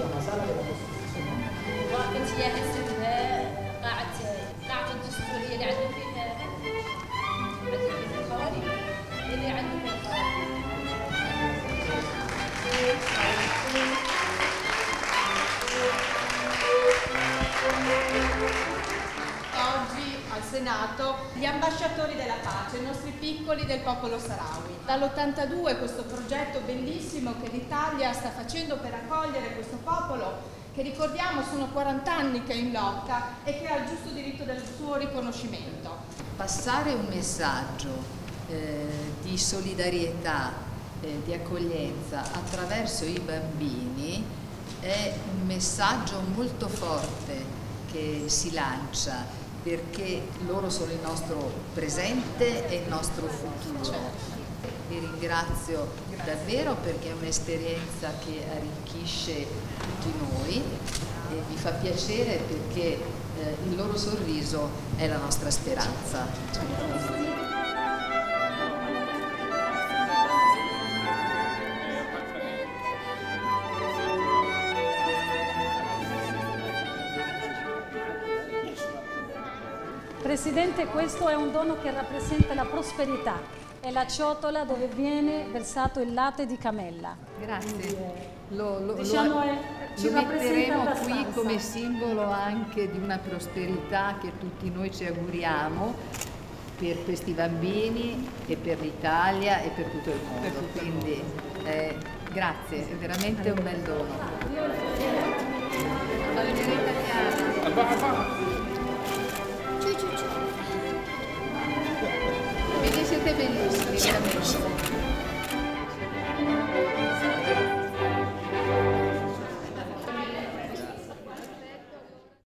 Garcia Masala de la Constitución. Senato gli ambasciatori della pace, i nostri piccoli del popolo sarawi. Dall'82 questo progetto bellissimo che l'Italia sta facendo per accogliere questo popolo che ricordiamo sono 40 anni che è in lotta e che ha il giusto diritto del suo riconoscimento. Passare un messaggio eh, di solidarietà, eh, di accoglienza attraverso i bambini è un messaggio molto forte che si lancia perché loro sono il nostro presente e il nostro futuro. Vi ringrazio davvero perché è un'esperienza che arricchisce tutti noi e vi fa piacere perché eh, il loro sorriso è la nostra speranza. Presidente, questo è un dono che rappresenta la prosperità. È la ciotola dove viene versato il latte di camella. Grazie. Lo, lo, diciamo lo, è, ci lo metteremo qui come simbolo anche di una prosperità che tutti noi ci auguriamo per questi bambini e per l'Italia e per tutto il mondo. Quindi eh, grazie, è veramente un bel dono. Italiana.